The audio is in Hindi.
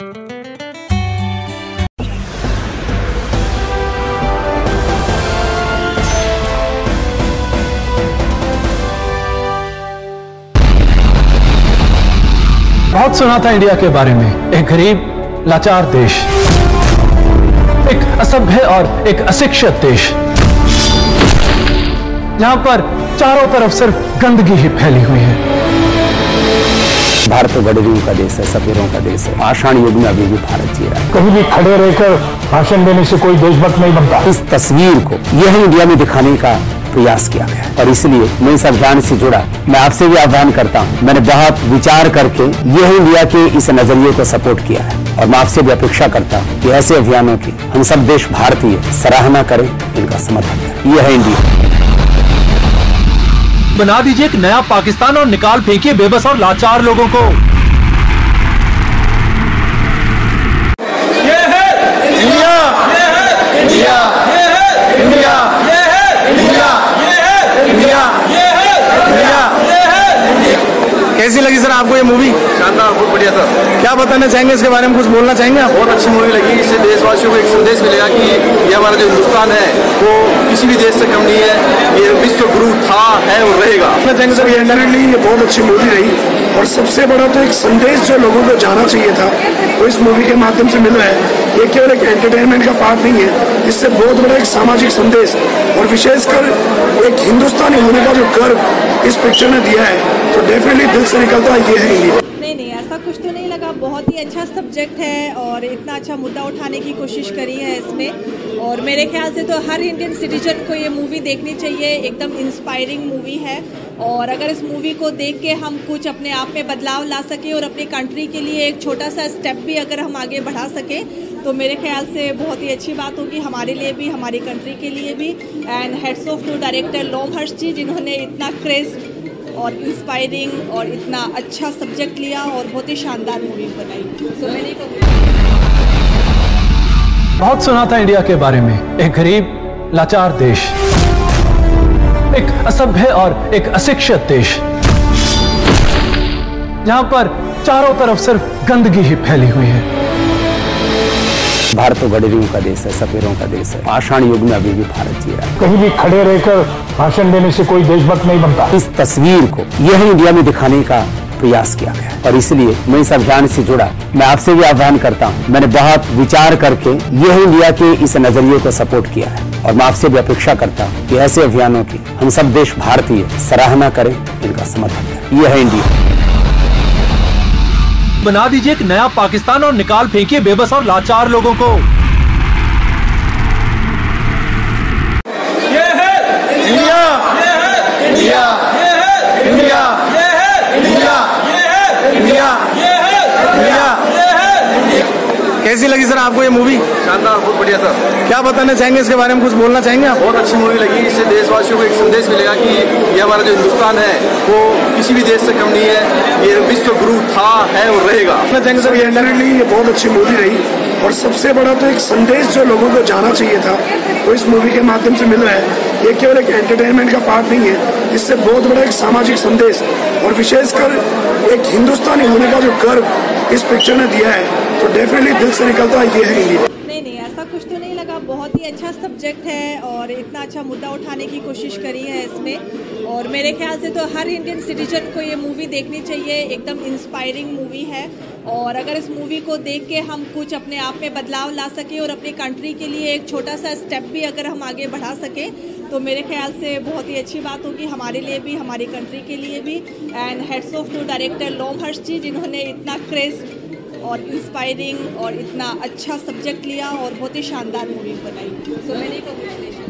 बहुत सुना था इंडिया के बारे में। एक गरीब, लाचार देश। एक असभ्य और एक अशिक्षित देश। जहाँ पर चारों तरफ़ सिर्फ़ गंदगी ही फैली हुई है। भारत तो गडरियों का देश है सफेरों का देश है। आषाढ़ युग में अभी भी भारत जी रहा है। कहीं भी खड़े रहकर भाषण देने से कोई देशभक्त नहीं बनता। इस तस्वीर को यह इंडिया में दिखाने का प्रयास किया गया और इसलिए मैं इस अभियान से जुड़ा मैं आपसे भी आह्वान करता हूँ। मैंने बहुत विचार करके यह इंडिया के इस नज़रिए को सपोर्ट किया है। और मैं आपसे भी अपेक्षा करता हूँ कि ऐसे अभियानों की हम सब देश भारतीय सराहना करें इनका समर्थन करें। यह है इंडिया। बना दीजिए एक नया पाकिस्तान और निकाल फेंकिए बेबस और लाचार लोगों को। कैसी लगी सर आपको ये मूवी बहुत बढ़िया सर क्या बताना चाहेंगे इसके बारे में? कुछ बोलना चाहेंगे आप? बहुत अच्छी मूवी लगी। इससे देशवासियों को एक संदेश मिलेगा कि ये हमारा जो हिंदुस्तान है वो किसी भी देश से कम नहीं है। ये विश्व गुरु था है और रहेगा। सर ये डेफिनेटली ये बहुत अच्छी मूवी रही। और सबसे बड़ा तो एक संदेश जो लोगों को जाना चाहिए था वो इस मूवी के माध्यम से मिल रहा है। ये केवल एक एंटरटेनमेंट का पार्ट नहीं है इससे बहुत बड़ा एक सामाजिक संदेश और विशेषकर एक हिंदुस्तानी होने का जो गर्व इस पिक्चर ने दिया है तो डेफिनेटली दिल से निकलता है ये है नहीं ऐसा कुछ तो नहीं लगा। बहुत ही अच्छा सब्जेक्ट है और इतना अच्छा मुद्दा उठाने की कोशिश करी है इसमें। और मेरे ख्याल से तो हर इंडियन सिटीजन को ये मूवी देखनी चाहिए। एकदम इंस्पायरिंग मूवी है। और अगर इस मूवी को देख के हम कुछ अपने आप में बदलाव ला सकें और अपनी कंट्री के लिए एक छोटा सा स्टेप भी अगर हम आगे बढ़ा सकें तो मेरे ख्याल से बहुत ही अच्छी बात होगी हमारे लिए भी, हमारी कंट्री के लिए भी। And heads of to director लोम हर्ष जी, जिन्होंने इतना क्रेज और इंस्पायरिंग और इतना अच्छा सब्जेक्ट लिया और बहुत ही शानदार मूवी बनाई। सो मैंने बहुत सुना था इंडिया के बारे में। एक गरीब, लाचार देश। एक असभ्य और एक अशिक्षित देश। जहाँ पर चारों तरफ़ सिर्फ़ गंदगी ही फैली हुई है। भारत तो गडरियों का देश है सफेरों का देश है। आषाढ़ युग में अभी भी भारत जी रहा है। कहीं भी खड़े रहकर भाषण देने से कोई देशभक्त नहीं बनता। इस तस्वीर को यह इंडिया में दिखाने का प्रयास किया गया और इसलिए मैं इस अभियान से जुड़ा मैं आपसे भी आह्वान करता हूँ। मैंने बहुत विचार करके यह इंडिया के इस नज़रिए को सपोर्ट किया है। और मैं आपसे भी अपेक्षा करता हूँ कि ऐसे अभियानों की हम सब देश भारतीय सराहना करें इनका समर्थन करें। यह है इंडिया। बना दीजिए एक नया पाकिस्तान और निकाल फेंकिए बेबस और लाचार लोगों को। कैसी लगी सर आपको ये मूवी शानदार बहुत बढ़िया सर। क्या बताना चाहेंगे? इसके बारे में कुछ बोलना चाहेंगे आप? बहुत अच्छी मूवी लगी। इससे देशवासियों को एक संदेश मिलेगा कि ये हमारा जो हिंदुस्तान है वो किसी भी देश से कम नहीं है। ये विश्व गुरु था है और रहेगा। चाहेंगे सर डेफिनेटली ये बहुत अच्छी मूवी रही। और सबसे बड़ा तो एक संदेश जो लोगों को जाना चाहिए था वो इस मूवी के माध्यम से मिल रहा है। ये केवल एक एंटरटेनमेंट का पार्ट नहीं है। इससे बहुत बड़ा एक सामाजिक संदेश और विशेषकर एक हिंदुस्तानी होने का जो गर्व इस पिक्चर ने दिया है। तो डेफिनेटली दिल से निकलता है ये है इंडिया नहीं नहीं ऐसा कुछ तो नहीं लगा, बहुत ही अच्छा सब्जेक्ट है और इतना अच्छा मुद्दा उठाने की कोशिश करी है इसमें। और मेरे ख्याल से तो हर इंडियन सिटीजन को ये मूवी देखनी चाहिए, एकदम इंस्पायरिंग मूवी है। और अगर इस मूवी को देख के हम कुछ अपने आप में बदलाव ला सकें और अपनी कंट्री के लिए एक छोटा सा स्टेप भी अगर हम आगे बढ़ा सकें तो मेरे ख्याल से बहुत ही अच्छी बात होगी हमारे लिए भी, हमारी कंट्री के लिए भी। And heads of to director लोम हर्ष जी जिन्होंने इतना क्रेज और इंस्पायरिंग और इतना अच्छा सब्जेक्ट लिया और बहुत ही शानदार मूवी बनाई। सो मैंने